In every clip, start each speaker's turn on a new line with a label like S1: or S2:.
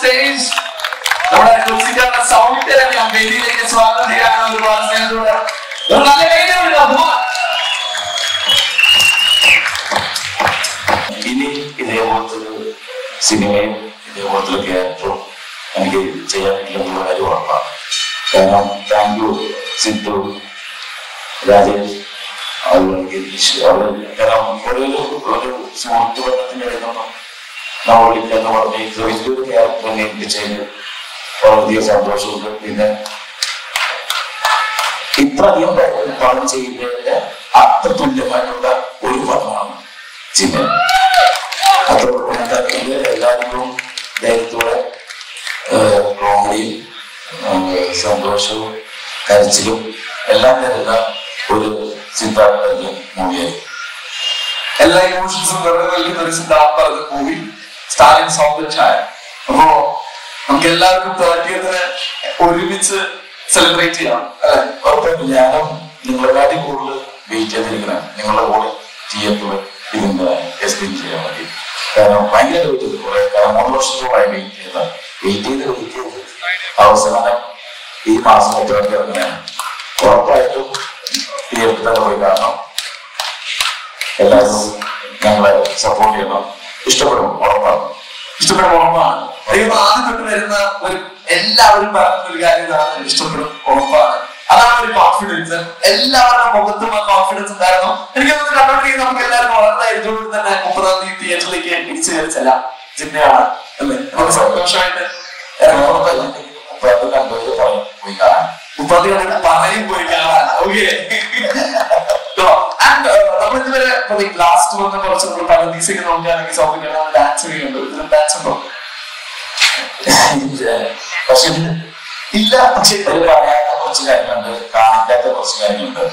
S1: stage. Saudara Tulsika Saunter yang memiliki semangat di dalam luasnya saudara. Berkali ini sudah
S2: buat. Ini ide waktu sini main ide waktu dia pro yang saya yang dua apa karena tangguh situ Rajesh Allah gitu Allah karena kalau itu kalau semua itu berarti mereka പറഞ്ഞ് ഇത് വലിയൊരു character ഏൽപ്പിച്ചതിന് വളരെയധികം സന്തോഷമുണ്ട് പിന്നെ ഇത്രയധികം പണം ചെയ്യുന്നതിന് അത്ര തുല്യമായിട്ടുള്ള ഒരു പദമാണ് ചിഹ്നം. അത്ര ഉണ്ടാക്കിയത് എല്ലാവർക്കും ധൈര്യത്തോടെ കോമഡിയും സന്തോഷവും കരച്ചിലും എല്ലാം തരുന്ന ഒരു സിദ്ധാർത്ഥ മൂവിയായി
S1: എല്ലാ ഇമോഷൻസും വെറുതെ നൽകുന്ന ഒരു സിദ്ധാർത്ഥ മൂവി സ്റ്റാലിൻ സൗന്ദര്യ ഛായ അപ്പോ നമുക്ക് എല്ലാവർക്കും തേർട്ടിയതിന് ഒരുമിച്ച് സെലിബ്രേറ്റ് ചെയ്യാം അല്ലെ?
S2: ഉറപ്പായിട്ടും. ഞാനും നിങ്ങളെക്കാട്ടി കൂടുതൽ വെയിറ്റ് ചെയ്തിരിക്കണം. നിങ്ങളുടെ കൂടെ തിയേറ്ററിൽ ഇതിന്റെ എക്സ്പ്ലെയിൻ ചെയ്യാൻ വേണ്ടി. കാരണം ഭയങ്കര വെയിറ്റ് ചെയ്ത്. കുറെ കാരണം മൂന്ന് വർഷത്തോളമായി വെയിറ്റ് ചെയ്ത വെയിറ്റ് ചെയ്ത് വെയിറ്റ് ചെയ്ത്. അവസാനം ഈ മാസം മുപ്പത്തി ഇറങ്ങുകയാണ് ഉറപ്പായിട്ടും തിയേറ്ററിൽ തന്നെ പോയി കാരണം എല്ലാവരും ഞങ്ങളെ സപ്പോർട്ട് ചെയ്യണം. ഇഷ്ടപ്പെടും ഉറപ്പാണ്
S1: ഇഷ്ടപ്പെടും ഉറപ്പാണ് ദൈവം ആദ്യം തൊട്ട് വരുന്ന ഒരു എല്ലാവരും പറയുന്ന ഒരു കാര്യം ഇതാണ് ഇഷ്ടപ്പെടും ഉറപ്പാണ്. അതാണ് ഒരു കോൺഫിഡൻസ് എല്ലാവരുടെ മുഖത്തും ആ കോൺഫിഡൻസ് ഉണ്ടായിരുന്നു. എനിക്ക് തോന്നുന്നു കണ്ടോണ്ടിരിക്കുന്ന നമുക്ക് എല്ലാവരും വളരെ ധൈര്യത്തോട് തന്നെ മുപ്പതാം തീയതി തിയേറ്ററിലേക്ക് തിരിച്ചു കയറി ചില ജിന്നയാണ് അല്ലേ? നമുക്ക് സന്തോഷമായിട്ട് മുപ്പതാം
S2: തീയതി അത് കണ്ടത് പോയി. കാണാൻ
S1: മുപ്പത്തി കണ്ടിട്ട്? നമ്മളിതുവരെ ലാസ്റ്റ് വന്ന കുറച്ച് നമ്മൾ പല ദിവസമൊക്കെ നോക്കുകയാണെങ്കിൽ സൗകര്യം ഡാൻസ് ചെയ്യുന്നുണ്ട് ഇതിലും ഡാൻസ് ഉണ്ടോ?
S2: പക്ഷെ ഇല്ല. പക്ഷെ ഇതിൽ പറയാത്ത കുറച്ച് കാര്യങ്ങളുണ്ട്. കാണിക്കാത്ത കുറച്ച് കാര്യങ്ങളുണ്ട്.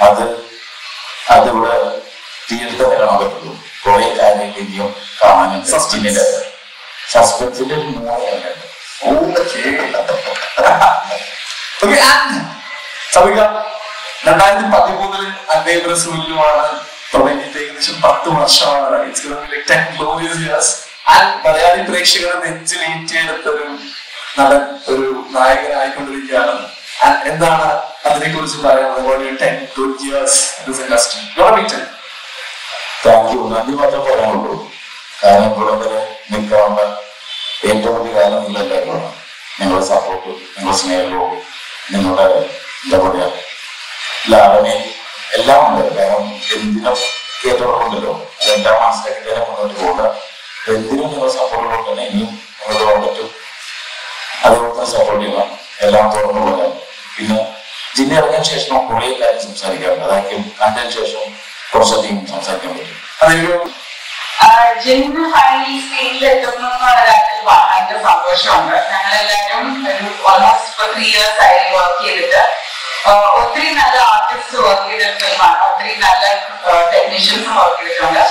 S2: അത് അതിവിടെ തീർത്ത കാണാൻ പറ്റുള്ളൂ. കുറെ കാര്യങ്ങൾ ഇനിയും കാണാനും സസ്റ്റിന്റെ സസ്പെൻസിന്റെ ഒരു മൂന്ന് കാര്യങ്ങളുണ്ട്
S1: ഓക്കെ ആൻഡ് സവിക രണ്ടായിരത്തി പതിമൂന്നിൽ അന്നേ ബ്രസൂലിലുമാണ് തുടങ്ങിയിട്ട് ഏകദേശം പത്ത് വർഷമാണ് മലയാളി പ്രേക്ഷകരെ ഒരു നടൻ ഒരു നായകനായിക്കൊണ്ടിരിക്കുകയാണ്. എന്താണ് അതിനെ കുറിച്ച് പറയാനുള്ളത്
S2: കാരണം ഇവിടെ വരെ നിൽക്കാനുള്ള ഏറ്റവും വലിയ കാരണം നിങ്ങളെല്ലാവരുമാണ് നിങ്ങളുടെ സപ്പോർട്ട് നിങ്ങളുടെ സ്നേഹവും നിങ്ങളുടെ എന്താ പറയുക ലാഭനെ എല്ലാം ഉണ്ട്. കാരണം എന്തിനും കേട്ടോടുണ്ടല്ലോ അതെല്ലാം മനസ്സിലാക്കി തന്നെ മുന്നോട്ട് പോകുക. എന്തിനും നിങ്ങൾ സപ്പോർട്ട് കൊണ്ട് തന്നെ ഇനിയും നിങ്ങൾ പോകാൻ പറ്റും. അതുപോലെ സപ്പോർട്ട് ചെയ്യണം എല്ലാം തുറന്നു പോകാം പിന്നെ ജിന്ന ഇറങ്ങിയ ശേഷം കുറേ കാര്യം സംസാരിക്കാറുണ്ട്. അതായിരിക്കും കണ്ടതിന് ശേഷം കുറച്ചധികം സംസാരിക്കാൻ പറ്റും.
S1: അതൊരു
S3: ജിന്ന് ഫൈനലി സ്ക്രീനിൽ എത്തുന്നു കാര്യത്തിൽ ഭയങ്കര സന്തോഷമുണ്ട്. ഞങ്ങളെല്ലാവരും ഒരു ഓൾമോസ്റ്റ് ഇപ്പൊ ത്രീ ഇയേഴ്സ് ആയി വർക്ക് ചെയ്തിട്ട്. ഒത്തിരി നല്ല ആർട്ടിസ്റ്റ് വർക്ക് ചെയ്ത ഫിലിമാണ് ഒത്തിരി നല്ല ടെക്നീഷ്യൻസും വർക്ക് ചെയ്തിട്ടുണ്ട്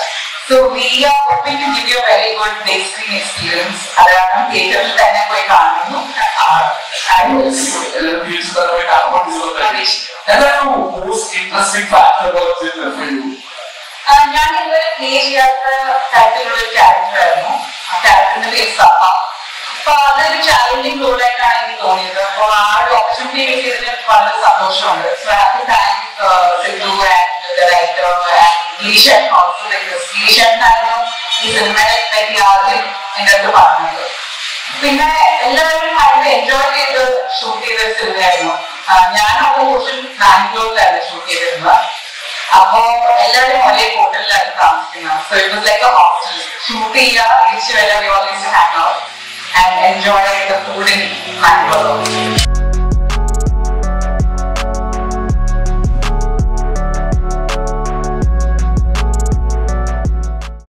S3: so we are hoping to give you very good big screen experience അതാണ് തിയേറ്ററിൽ തന്നെ പോയി കാണുന്നു
S1: എന്താണ് most interesting factor for you
S3: ah ഞാൻ ഇതുവരെ പ്ലേ ചെയ്യാത്ത തരത്തിലുള്ള ഒരു ക്യാരക്ടർ ആയിരുന്നു ആ ക്യാരക്ടറിന്റെ പേര് സഭ അപ്പൊ അതൊരു ചാലഞ്ചിങ് റോളായിട്ടാണ് ഗിരീഷൻ ഓൾസോ ഗിരീഷനായിരുന്നു ഈ സിനിമയെ പറ്റി ആദ്യം എന്റെ അടുത്ത് പറഞ്ഞത് പിന്നെ എല്ലാവരും ഭയങ്കര എൻജോയ് ചെയ്ത് ഷൂട്ട് ചെയ്ത ഒരു സിനിമയായിരുന്നു ഞാൻ അവിടെ പോർഷൻ ബാംഗ്ലൂരിലായിരുന്നു ഷൂട്ട് ചെയ്തിരുന്നത് അപ്പോ എല്ലാവരും ഒരേ ഹോട്ടലിലാണ് താമസിക്കുന്നത് so it was like a hostel shoot ചെയ്യുക തിരിച്ചു വരാൻ hang out and enjoy the food in Mangalore